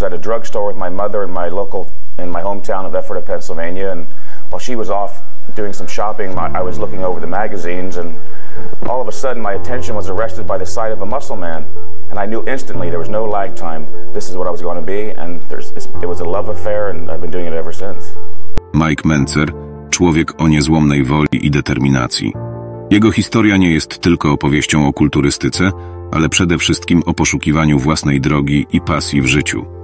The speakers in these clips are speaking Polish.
was at a drugstore with my mother in my local, in my hometown of Pennsylvania, and while she was off doing some shopping, my, I was looking over the magazines, and all of a sudden my attention was arrested by the sight of a muscle man. And I knew instantly there was no lag time. This is what I was going to be, and it was a love affair, and I've been doing it ever since. Mike Mencer, człowiek o niezłomnej woli i determinacji. Jego historia nie jest tylko opowieścią o kulturystyce, ale przede wszystkim o poszukiwaniu własnej drogi i pasji w życiu.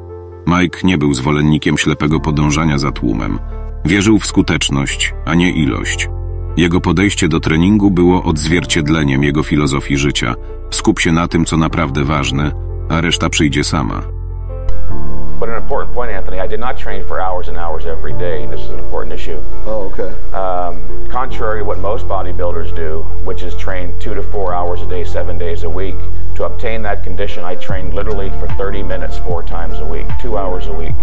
Mike nie był zwolennikiem ślepego podążania za tłumem. Wierzył w skuteczność, a nie ilość. Jego podejście do treningu było odzwierciedleniem jego filozofii życia. Skup się na tym, co naprawdę ważne, a reszta przyjdzie sama. But an important point, Anthony, I did not train for hours and hours every day. This is an important issue. Oh, okay. Um, contrary to what most bodybuilders do, which is train two to four hours a day, seven days a week, to obtain that condition, I trained literally for 30 minutes four times a week, two hours a week.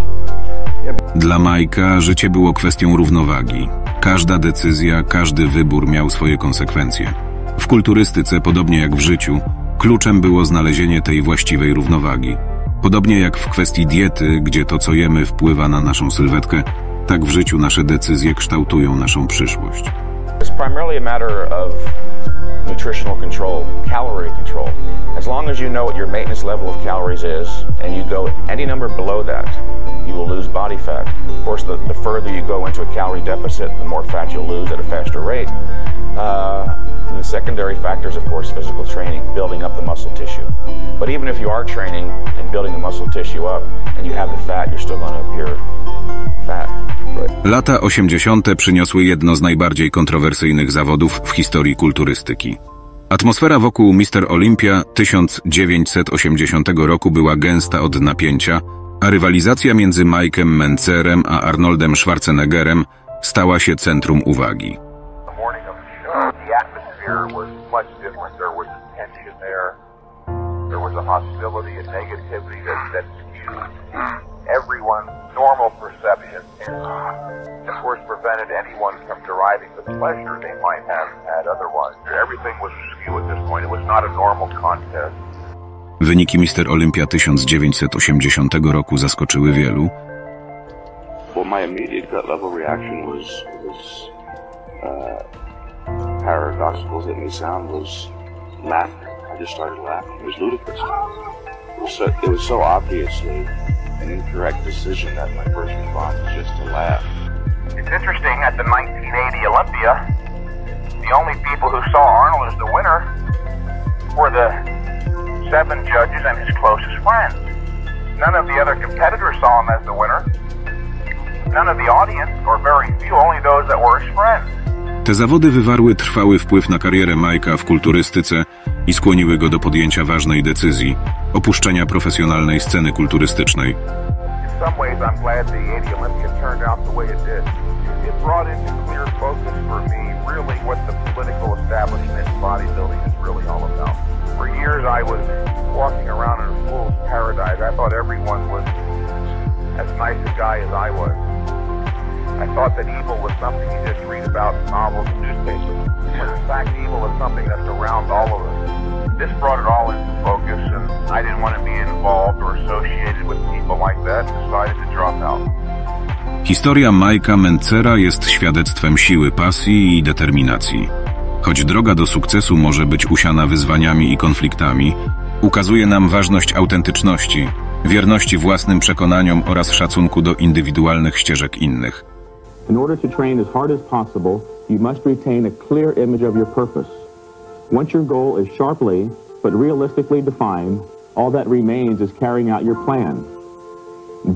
Dla Majka życie było kwestią równowagi. Każda decyzja, każdy wybór miał swoje konsekwencje. W kulturystyce, podobnie jak w życiu, kluczem było znalezienie tej właściwej równowagi. Podobnie jak w kwestii diety, gdzie to co jemy wpływa na naszą sylwetkę, tak w życiu nasze decyzje kształtują naszą przyszłość. It's primarily a matter of nutritional control, calorie control. As long as you know what your maintenance level of calories is and you go any number below that, you will lose body fat. Of course, the, the further you go into a calorie deficit, the more fat you'll lose at a faster rate. Uh, the secondary factor is, of course, physical training, building up the muscle tissue. But even if you are training and building the muscle tissue up and you have the fat, you're still going to appear fat. Lata 80. przyniosły jedno z najbardziej kontrowersyjnych zawodów w historii kulturystyki. Atmosfera wokół Mister Olympia 1980 roku była gęsta od napięcia, a rywalizacja między Mike'em Mencerem a Arnoldem Schwarzeneggerem stała się centrum uwagi. hostility and negativity that, that skewed everyone's normal perception and, of course, prevented anyone from deriving the pleasure they might have had otherwise. Everything was askew at this point. It was not a normal contest. Wyniki Mister Olympia 1980 roku zaskoczyły wielu, Well, my immediate gut level reaction was was uh, paradoxical as it may sound was laughter. I just started laughing. It was ludicrous. It was so, it was so obviously an incorrect decision that my first response was just to laugh. It's interesting, at the 1980 Olympia, the only people who saw Arnold as the winner were the seven judges and his closest friends. None of the other competitors saw him as the winner. None of the audience, or very few, only those that were his friends. Te zawody wywarły trwały wpływ na karierę Majka w kulturystyce i skłoniły go do podjęcia ważnej decyzji opuszczenia profesjonalnej sceny kulturystycznej. In some ways, I'm glad the 80 Olympia turned out the way it brought into clear focus for me really what the political establishment in bodybuilding is thought that evil was something you just read about in novels and newspapers. When in fact, evil is something that's around all of us. This brought it all into focus, and I didn't want to be involved or associated with people like that. Decided to drop out. Historia Majka Mencera jest świadectwem siły pasji i determinacji. Choć droga do sukcesu może być usiana wyzwaniami i konfliktami, ukazuje nam ważność autentyczności, wierności własnym przekonaniom oraz szacunku do indywidualnych ścieżek innych. In order to train as hard as possible, you must retain a clear image of your purpose. Once your goal is sharply but realistically defined, all that remains is carrying out your plan.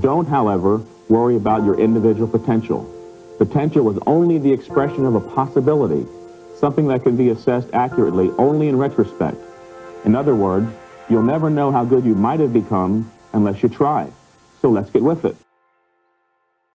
Don't, however, worry about your individual potential. Potential is only the expression of a possibility, something that can be assessed accurately only in retrospect. In other words, you'll never know how good you might have become unless you try. So let's get with it.